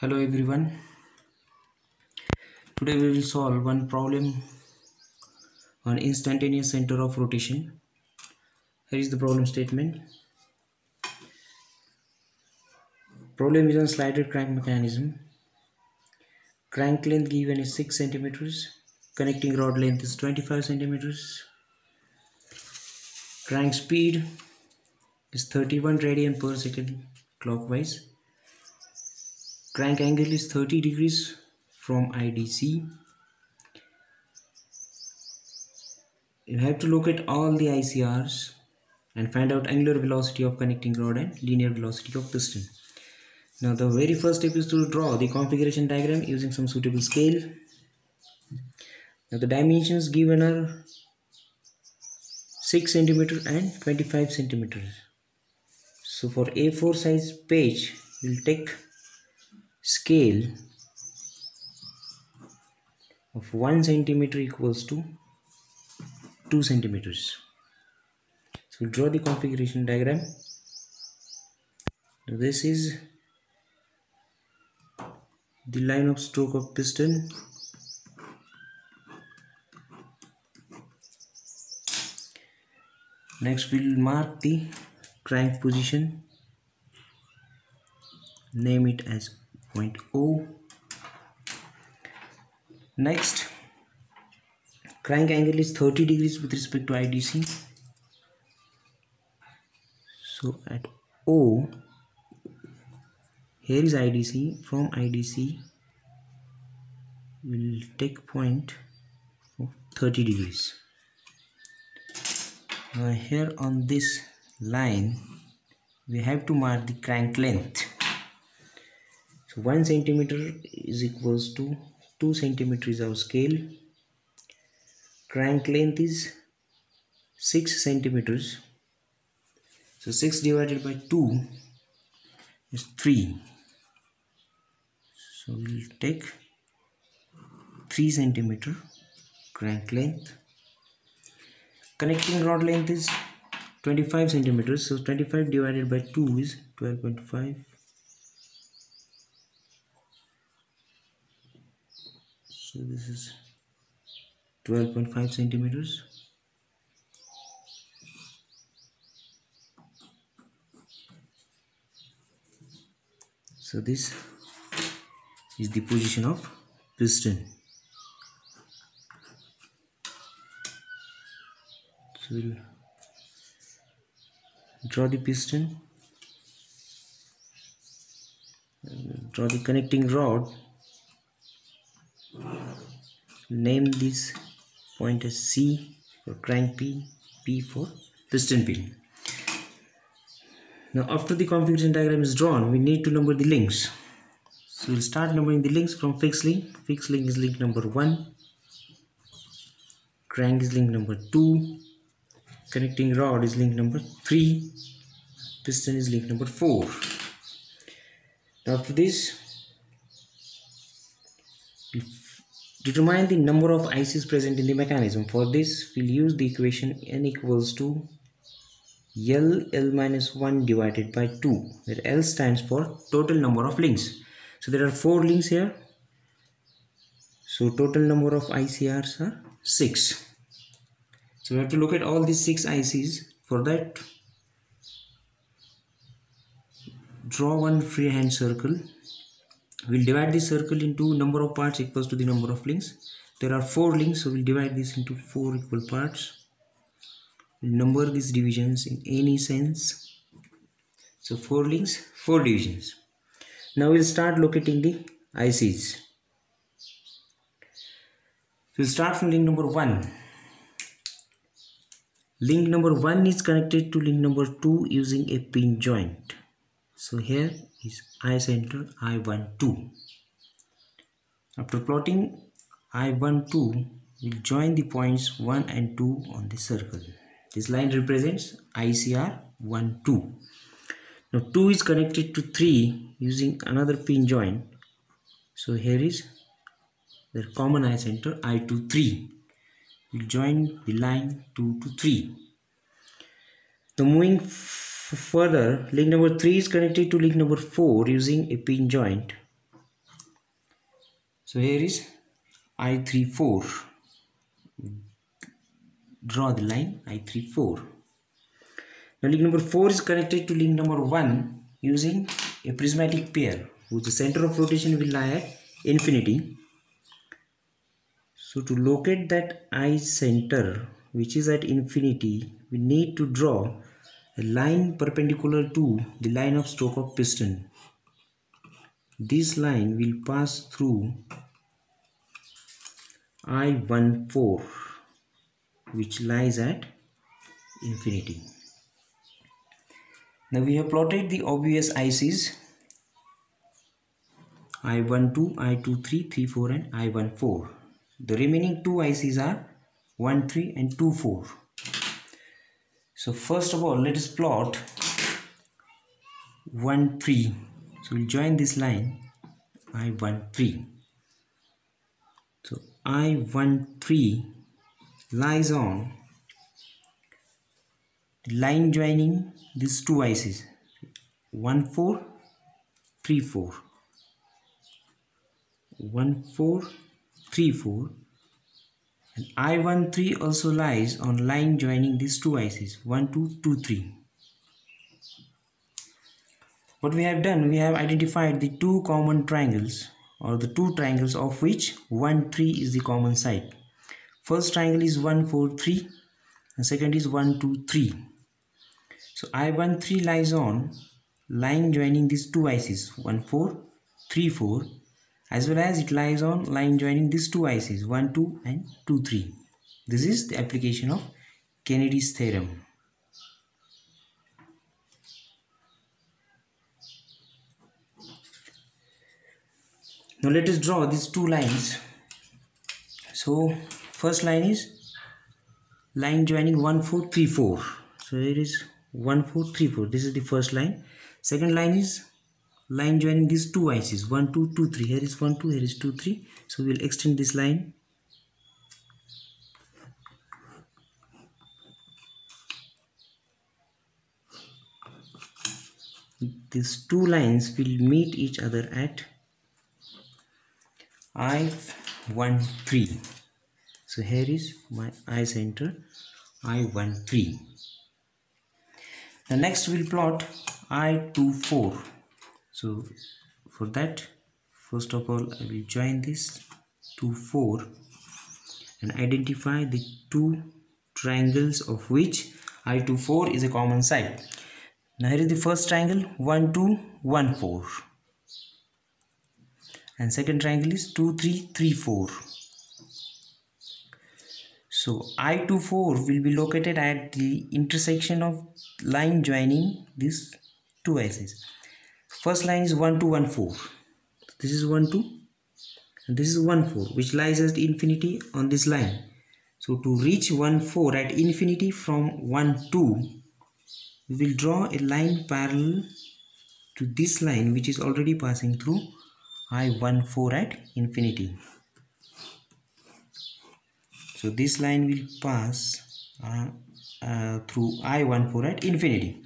hello everyone. Today we will solve one problem on instantaneous center of rotation. Here is the problem statement. Problem is on slider crank mechanism. Crank length given is 6 centimeters. Connecting rod length is 25 centimeters. Crank speed is 31 radian per second clockwise crank angle is 30 degrees from IDC you have to locate all the ICRs and find out angular velocity of connecting rod and linear velocity of piston. Now the very first step is to draw the configuration diagram using some suitable scale. Now the dimensions given are 6 centimeter and 25 centimeters. So for A4 size page we'll take scale of 1 centimeter equals to 2 centimeters. So draw the configuration diagram. This is the line of stroke of piston. Next we'll mark the crank position. Name it as point O next crank angle is 30 degrees with respect to IDC so at O here is IDC from IDC we'll take point 30 degrees. Now here on this line we have to mark the crank length so 1 centimeter is equals to 2 centimeter is our scale. Crank length is 6 centimeters. So 6 divided by 2 is 3 so we'll take 3 centimeter crank length. Connecting rod length is 25 centimeters. So 25 divided by 2 is 12.5 so this is 12.5 centimeters. So this is the position of piston. So we'll draw the piston. Draw the connecting rod name this point as C for crank pin, P for piston pin. Now after the configuration diagram is drawn, we need to number the links. So we'll start numbering the links from fixed link. Fixed link is link number 1. Crank is link number 2. Connecting rod is link number 3. Piston is link number 4. Now after this, Determine the number of ICs present in the mechanism. For this, we'll use the equation n equals to L L minus 1 divided by 2 where L stands for total number of links. So there are 4 links here. So total number of ICRs are 6. So we have to look at all these 6 ICs. For that, draw one freehand circle we'll divide this circle into number of parts equals to the number of links. There are four links so we'll divide this into four equal parts. We'll number these divisions in any sense. So four links four divisions. Now we'll start locating the ICs we'll start from link number one. Link number one is connected to link number two using a pin joint so here is I center I12 after plotting I12 we'll join the points 1 and 2 on the circle. This line represents ICR 1 2 now 2 is connected to 3 using another pin joint so here is the common I center I2 3 we'll join the line 2 to 3 the moving further link number 3 is connected to link number 4 using a pin joint. So here is i34 draw the line i34 now link number 4 is connected to link number 1 using a prismatic pair whose center of rotation will lie at infinity. So to locate that i center which is at infinity we need to draw a line perpendicular to the line of stroke of piston. This line will pass through I14 which lies at infinity. Now we have plotted the obvious ICs I12, I23, 34 and I14 the remaining two ICs are 1 3 and 2 4 so first of all let us plot 1 3 so we'll join this line I1 3 so I1 3 lies on the line joining these two ICs 1 4 3 4 1 4 3 4 and I13 also lies on line joining these two ICs 1 2 2 3 what we have done we have identified the two common triangles or the two triangles of which 1 3 is the common side. First triangle is 1 4 3 and second is 1 2 3 so I13 lies on line joining these two ICs 1 4 3 4 as well as it lies on line joining these two ICs 1 2 and 2 3 this is the application of Kennedy's theorem. Now let us draw these two lines. So first line is line joining 1 4 3 4 so here is 1 4 3 4 this is the first line. Second line is line joining these two ICs 1 2 2 3 here is 1 2 here is 2 3 so we will extend this line. These two lines will meet each other at I 1 3 so here is my I center I13 the next we'll plot I24 so for that first of all I will join this to 4 and identify the two triangles of which I24 is a common side now here is the first triangle 1 2 1 4 and second triangle is 2 3 3 4 so I24 will be located at the intersection of line joining these two axes first line is 1 2 1 4 this is 1 2 and this is 1 4 which lies at infinity on this line. So to reach 1 4 at infinity from 1 2 we will draw a line parallel to this line which is already passing through I14 at infinity. So this line will pass uh, uh, through I14 at infinity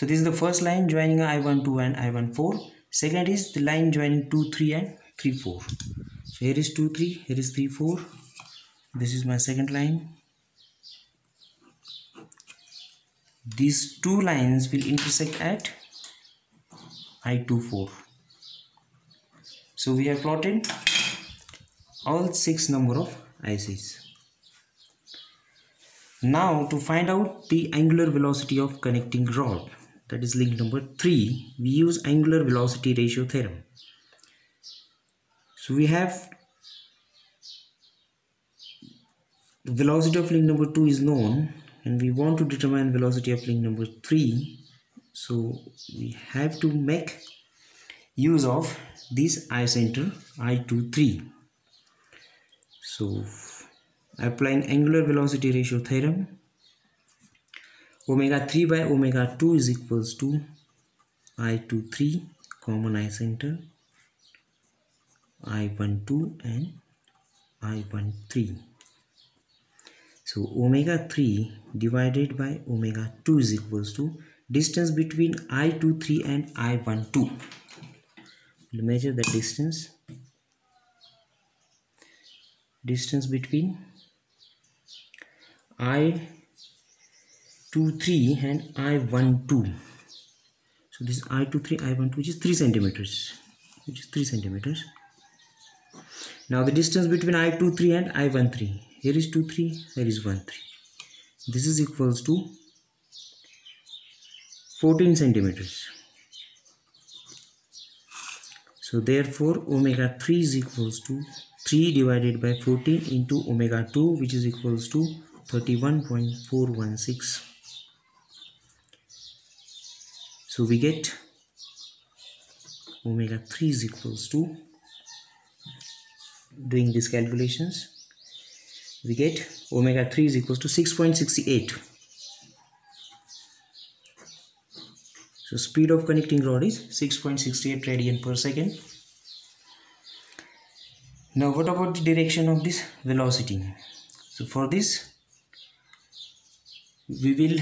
so this is the first line joining i12 and I14. Second is the line joining 2 3 and 3 4 so here is 2 3 here is 3 4 this is my second line. These two lines will intersect at i24 so we have plotted all six number of ICs now to find out the angular velocity of connecting rod that is link number 3 we use angular velocity ratio theorem. So we have the velocity of link number 2 is known and we want to determine velocity of link number 3 so we have to make use of this I center I23 so applying angular velocity ratio theorem omega 3 by omega 2 is equals to i23 common i center i12 and i13 so omega 3 divided by omega 2 is equals to distance between i23 and i12 we'll measure the distance. Distance between I 23 and i 1 2 so this is i 2 3 I12 which is 3 centimeters. Which is 3 centimeters. Now the distance between i 2 3 and i 1 3 here is 23 here is 1 3 this is equals to 14 centimeters. So therefore omega 3 is equals to 3 divided by 14 into omega 2 which is equals to 31.416 so we get omega 3 is equals to doing these calculations we get omega 3 is equals to 6.68 so speed of connecting rod is 6.68 radian per second. Now what about the direction of this velocity? So for this we will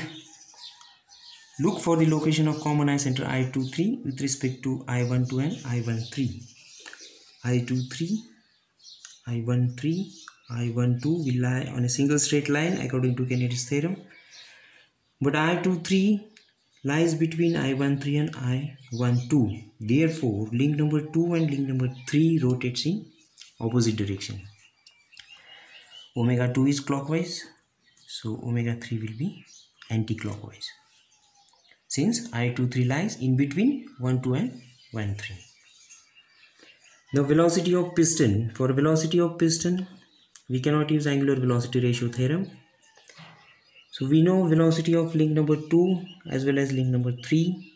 look for the location of common I center I23 with respect to I12 and I13 I23 I13 I12 will lie on a single straight line according to Kennedy's theorem but I23 lies between I13 and I12. Therefore, link number 2 and link number 3 rotates in opposite direction. Omega 2 is clockwise, so omega 3 will be anti-clockwise. Since I23 lies in between 1, 2 and 1, 3. The velocity of piston, for velocity of piston, we cannot use angular velocity ratio theorem. So we know velocity of link number 2 as well as link number 3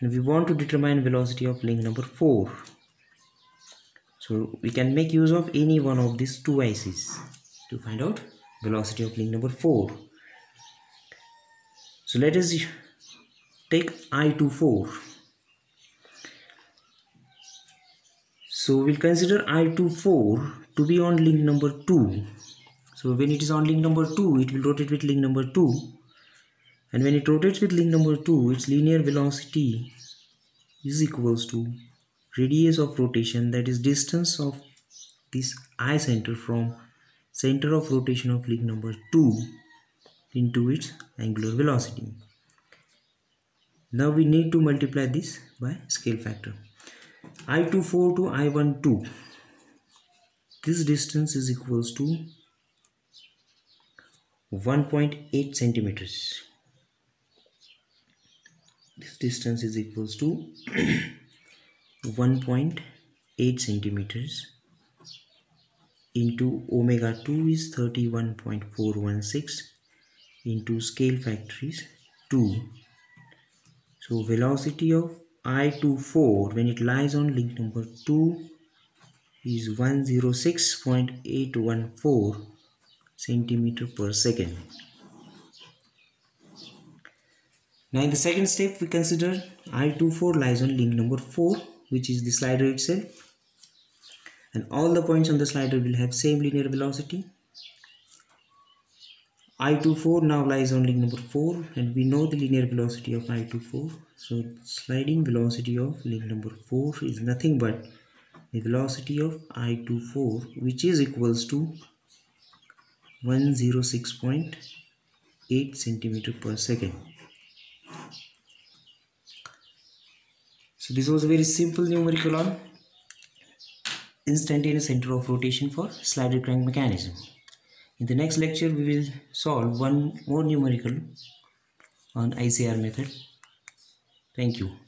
and we want to determine velocity of link number 4 so we can make use of any one of these two ICs to find out velocity of link number 4 so let us take I24 so we'll consider I24 to be on link number 2 so when it is on link number 2 it will rotate with link number 2 and when it rotates with link number 2 its linear velocity is equals to radius of rotation that is distance of this i center from center of rotation of link number 2 into its angular velocity. Now we need to multiply this by scale factor. I24 to i12 this distance is equals to 1.8 centimeters. This distance is equals to 1.8 centimeters into omega 2 is 31.416 into scale factor is 2 so velocity of i24 when it lies on link number 2 is 106.814 centimeter per second. Now in the second step we consider I24 lies on link number 4 which is the slider itself and all the points on the slider will have same linear velocity. I24 now lies on link number 4 and we know the linear velocity of I24 so sliding velocity of link number 4 is nothing but the velocity of I24 which is equals to 106.8 centimeter per second. So this was a very simple numerical on instantaneous center of rotation for slider crank mechanism in the next lecture we will solve one more numerical on ICR method. Thank you